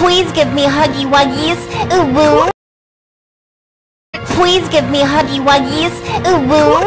Please give me huggy wuggies. Ooh woo. Please give me huggy wuggies. Ooh woo.